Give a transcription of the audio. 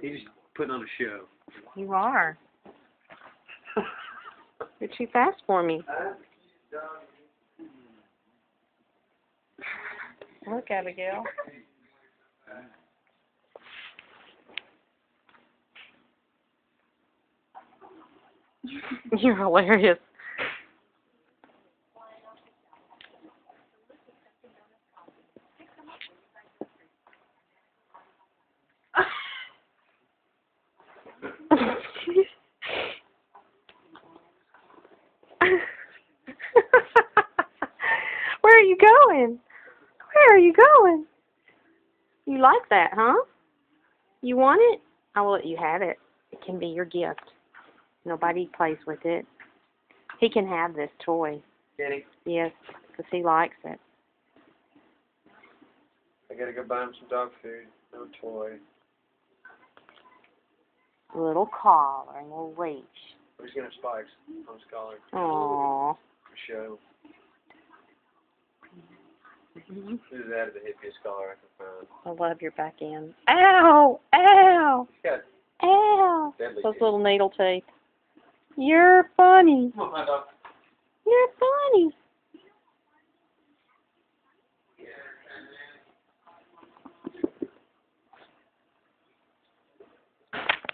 He's putting on a show. You are. You're too fast for me. Look, Abigail. You're hilarious. Where are you going? Where are you going? You like that, huh? You want it? I will let you have it. It can be your gift. Nobody plays with it. He can have this toy. Kenny, Yes, because he likes it. I gotta go buy him some dog food. No toy. A little collar and a little leash. He's gonna have spikes on his collar. Aww. For show. Mm-hmm. This is out of the hippiest collar I can find. I love your back end. Ow! Ow! Ow! Those teeth. little needle teeth. You're funny. Come my dog. You're funny.